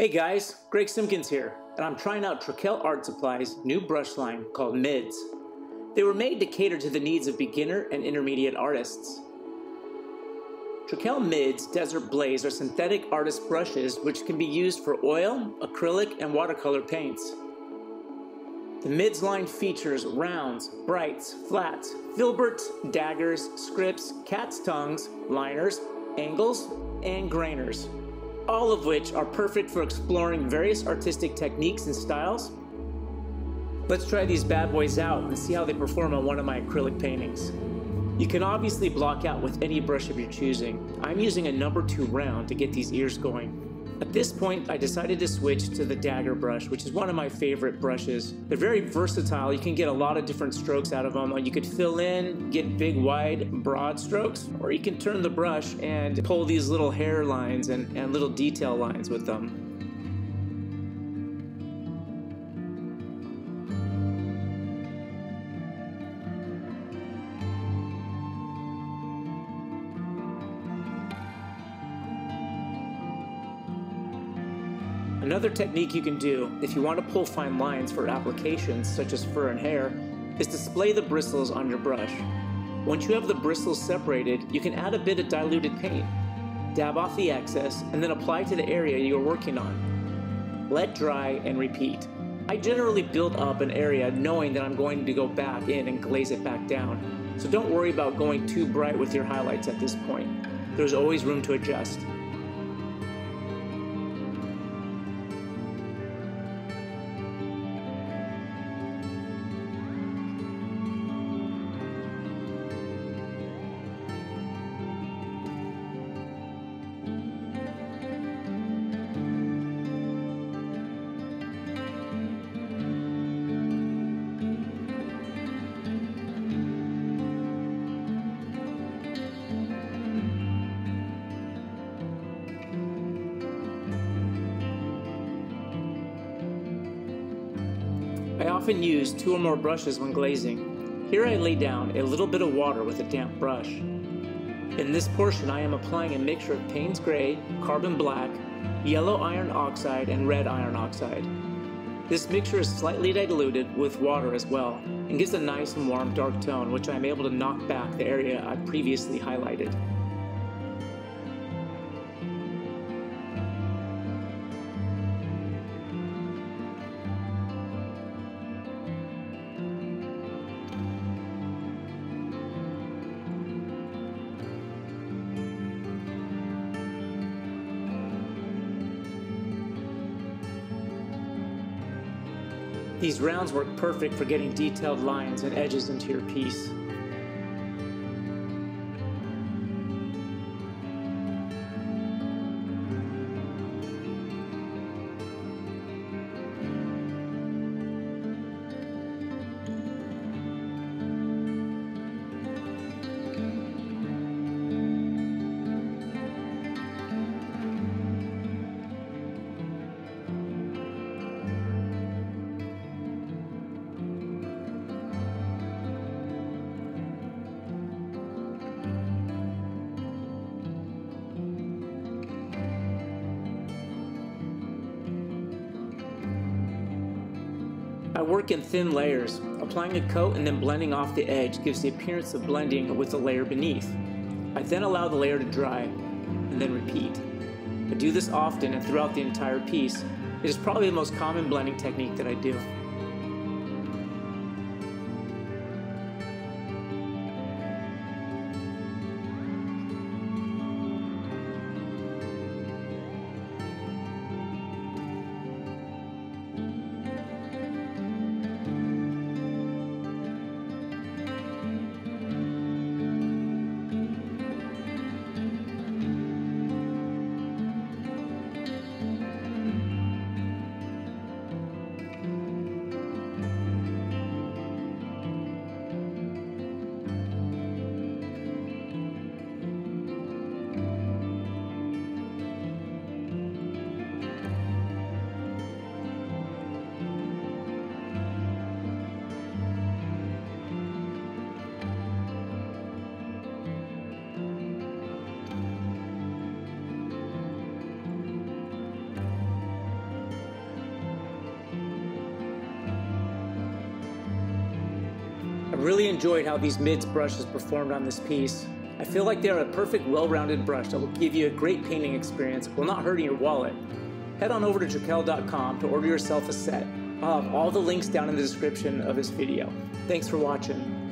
Hey guys, Greg Simkins here, and I'm trying out Trekell Art Supply's new brush line called Midz. They were made to cater to the needs of beginner and intermediate artists. Trekell Midz Desert Blaze are synthetic artist brushes which can be used for oil, acrylic, and watercolor paints. The Midz line features rounds, brights, flats, filberts, daggers, scripts, cat's tongues, liners, angles, and grainers, all of which are perfect for exploring various artistic techniques and styles. Let's try these bad boys out and see how they perform on one of my acrylic paintings. You can obviously block out with any brush of your choosing. I'm using a number two round to get these ears going. At this point, I decided to switch to the dagger brush, which is one of my favorite brushes. They're very versatile. You can get a lot of different strokes out of them. You could fill in, get big, wide, broad strokes, or you can turn the brush and pull these little hair lines and, and little detail lines with them. Another technique you can do if you want to pull fine lines for applications such as fur and hair is display the bristles on your brush. Once you have the bristles separated, you can add a bit of diluted paint. Dab off the excess and then apply to the area you're working on. Let dry and repeat. I generally build up an area knowing that I'm going to go back in and glaze it back down. So don't worry about going too bright with your highlights at this point. There's always room to adjust. I often use two or more brushes when glazing. Here I lay down a little bit of water with a damp brush. In this portion I am applying a mixture of Payne's Gray, Carbon Black, yellow iron oxide, and red iron oxide. This mixture is slightly diluted with water as well and gives a nice and warm dark tone which I am able to knock back the area I previously highlighted. These rounds work perfect for getting detailed lines and edges into your piece. I work in thin layers. Applying a coat and then blending off the edge gives the appearance of blending with the layer beneath. I then allow the layer to dry and then repeat. I do this often and throughout the entire piece. It is probably the most common blending technique that I do. Really enjoyed how these Midz brushes performed on this piece. I feel like they are a perfect well-rounded brush that will give you a great painting experience while not hurting your wallet. Head on over to Trekell.com to order yourself a set. I'll have all the links down in the description of this video. Thanks for watching.